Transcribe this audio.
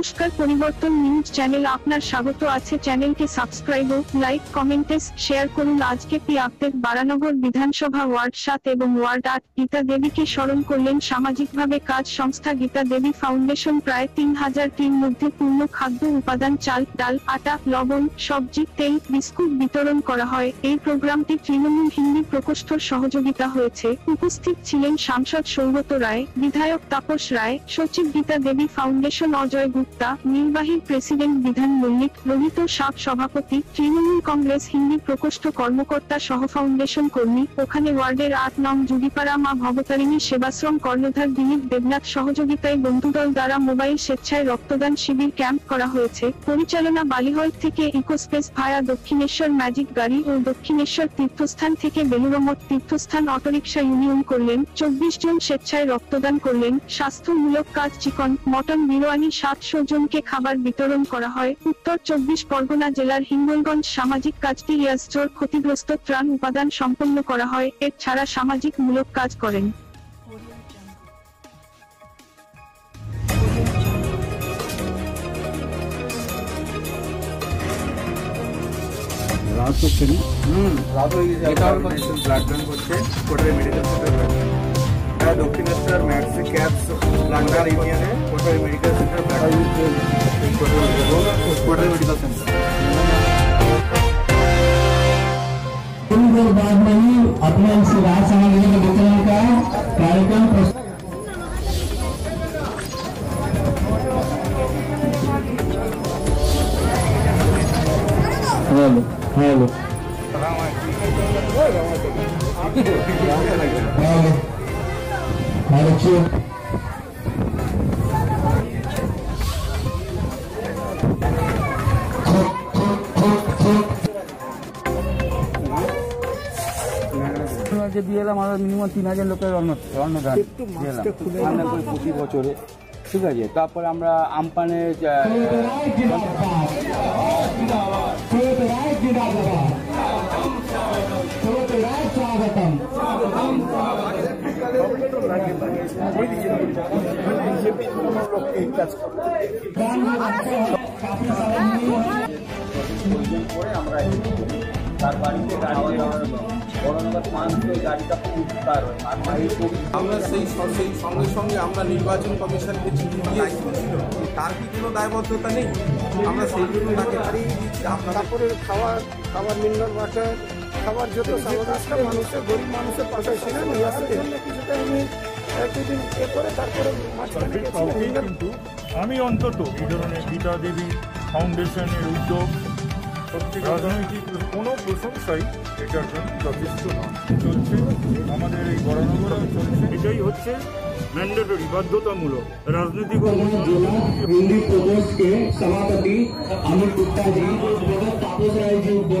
নমস্কার, পরিবর্তন news channel আপনার স্বাগত আছে। চ্যানেলকে সাবস্ক্রাইব ও লাইক কমেন্টেস শেয়ার করুন। আজকে পি আপডেট বারানগর বিধানসভা ওয়ার্ড সাত এবং ওয়ার্ড আট গীতা দেবীকে স্মরণ করলেন সামাজিকভাবে কাজ সংস্থা গীতা দেবী ফাউন্ডেশন। প্রায় তিন হাজারটির মধ্যে পূর্ণ খাদ্য উপাদান, চাল, ডাল, আটা, লবণ, সবজি, তেল, বিস্কুট বিতরণ করা হয়। এই প্রোগ্রামটি তৃণমূল হিন্দি প্রকোষ্ঠর সহযোগিতা হয়েছে। উপস্থিত ছিলেন সাংসদ সৌগত রায়, বিধায়ক তাপস রায়, সচিব গীতা দেবী ফাউন্ডেশন অজয় গুপ্তা নির্বাহী প্রেসিডেন্ট বিধান মল্লিক, রোহিত সাপ সভাপতি, তৃণমূল কংগ্রেস হিন্দি প্রকোষ্ঠ কর্মকর্তা সহ ফাউন্ডেশন কর্মী, ওখানে ওয়ার্ডের আট নং জুডিপাড়া মা ভবতারিণী সেবাশ্রম কর্ণধার দিলীপ দেবনাথ সহযোগিতায় বন্ধুদল দ্বারা মোবাইল স্বেচ্ছায় রক্তদান শিবির ক্যাম্প করা হয়েছে। পরিচালনা বালিহল থেকে ইকোস্পেস ভায়া দক্ষিণেশ্বর ম্যাজিক গাড়ি ও দক্ষিণেশ্বর তীর্থস্থান থেকে বেলুরমঠ তীর্থস্থান অটোরিকশা ইউনিয়ন করলেন, চব্বিশ জন স্বেচ্ছায় রক্তদান করলেন, স্বাস্থ্যমূলক কাজ চিকন, মটন বিরিয়ানি সাতশো জনকে খাবার বিতরণ করা হয়। উত্তর চব্বিশ পরগনা জেলার হিঙ্গলগঞ্জ সামাজিক কাজটি ইয়াসজোর ক্ষতিগ্রস্ত ত্রাণ উপাদান সম্পন্ন করা হয় এর ছাড়া সামাজিক মূলক কাজ করেন। রাত হচ্ছে না হুম রাত হয়ে গেছে ব্লাড ব্যাংক করছে কোটারি মেডিকেল हमारा डॉक्टर मैक्स कैप्स लांगदार यूनियन है Kota medical center Kota medical center बाद में ही अपने सामग्री के वितरण का कार्यक्रम हेलो हेलो हेलो ভারতীয় যে বিয়ে এলাম আমাদের মিনিমাম তিন হাজার লোকের অন্ন অন্নদান প্রতি বছরে। ঠিক আছে তারপরে আমরা আমপানে আমরা সেই সেই সঙ্গে সঙ্গে আমরা নির্বাচন কমিশনকে চিঠি দিয়েছি তার কি কোনো দায়বদ্ধতা নেই? আমরা সেই জন্য তাকে হারিয়ে দিয়েছি। আপনারা তারপরে খাবার খাবার মিনারেল ওয়াটার খাবার যত মানুষের গরিব মানুষের পাশে আমি এ করে তারপরে কিন্তু আমি অন্তত এই ধরনের গীতা দেবী ফাউন্ডেশনের উদ্যোগ রাজনৈতিক কোনো প্রশংসাই এটার জন্য যথেষ্ট না চলছে আমাদের এই বরানগর চলছে এটাই হচ্ছে ম্যান্ডেটরি বাধ্যতামূলক রাজনৈতিক হিন্দি প্রদেশকে সভাপতি গুপ্তা জি তাপস রায়